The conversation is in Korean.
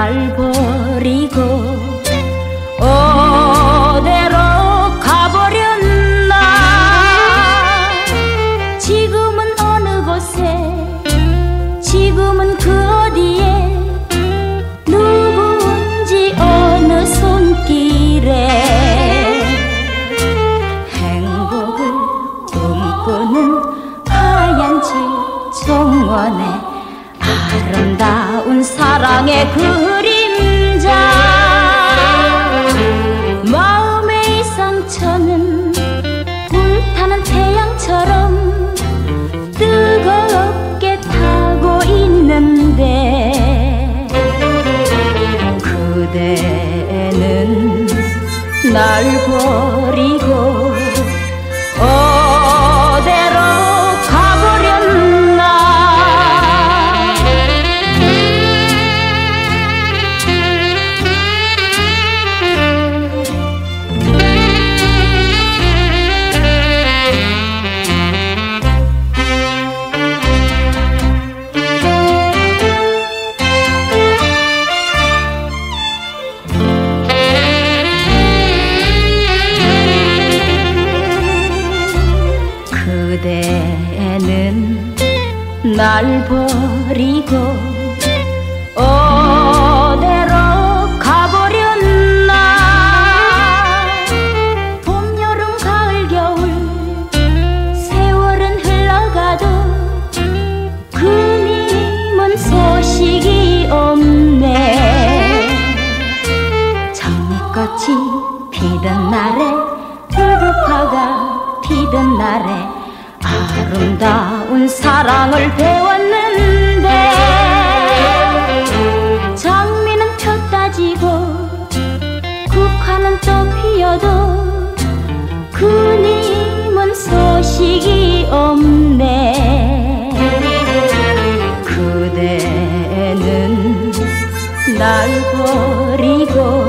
날 버리고 어디로 가버렸나? 지금은 어느 곳에? 지금은 그 어디에? 누군지 어느 손길에? 행복을 꿈꾸는 하얀 집 정원에 아름다운 사랑의 그 그대는 날 버리고 날 버리고 어디로 가버렸나. 봄, 여름, 가을, 겨울 세월은 흘러가도 그님은 소식이 없네. 장미꽃이 피던 날에 불부파가 피던 날에 아름다운 사랑을 배웠는데 장미는 폈다지고 국화는 또 피어도 그님은 소식이 없네. 그대는 날 버리고